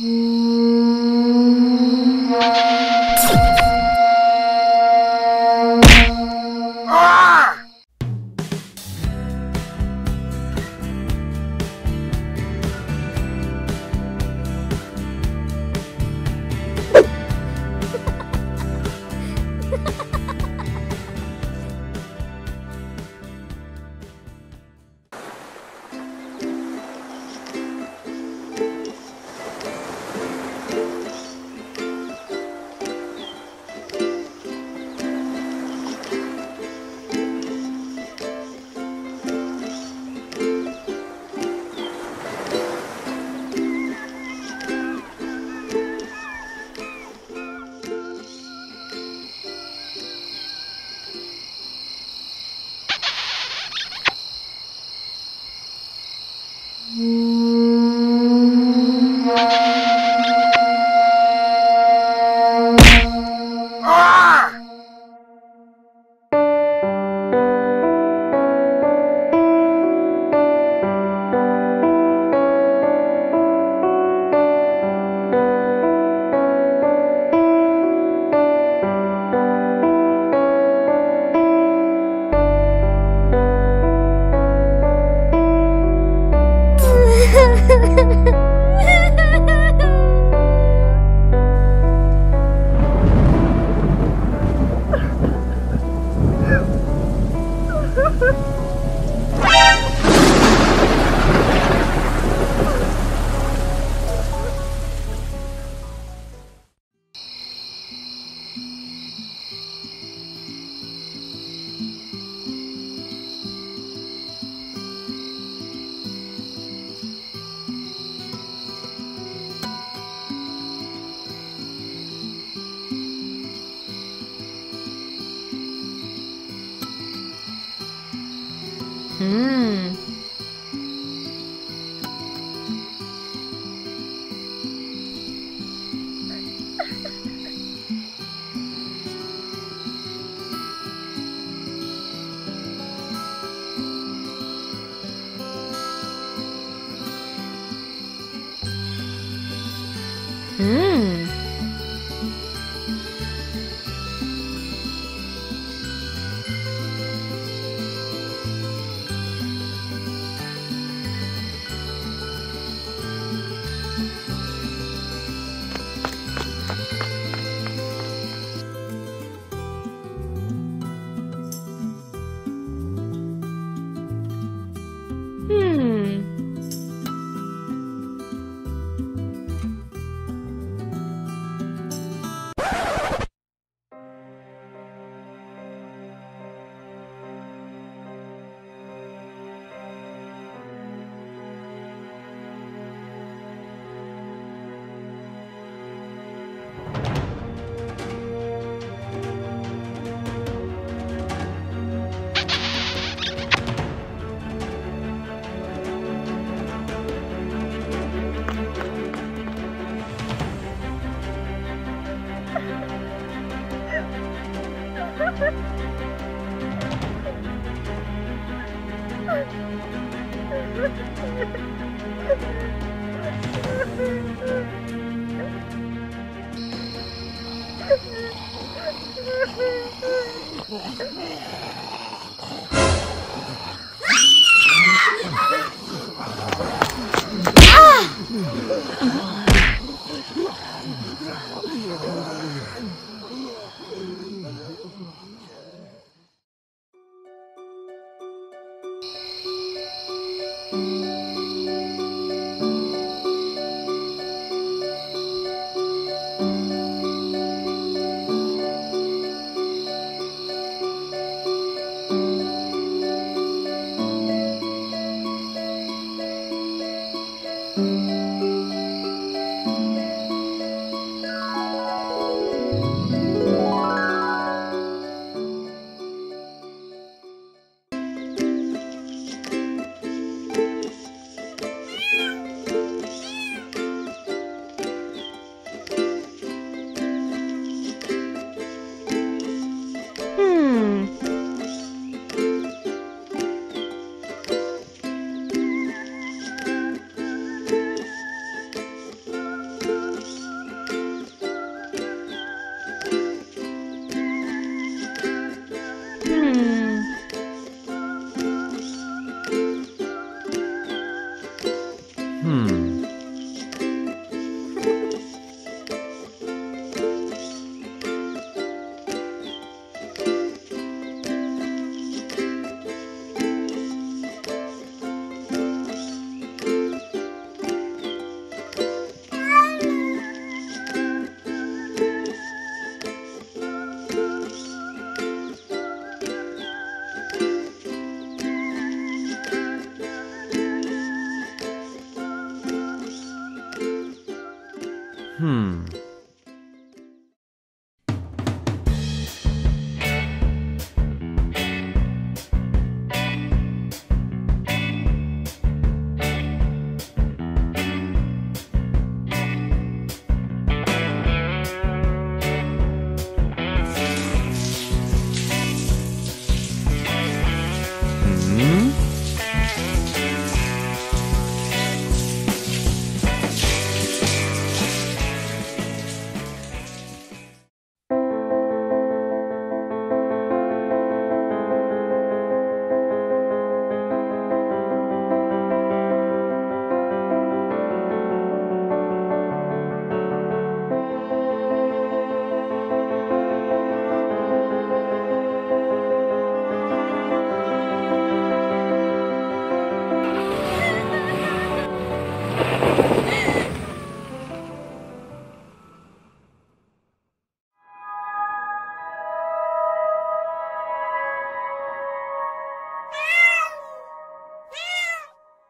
Hmm. 嗯。Hmm.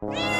Bye.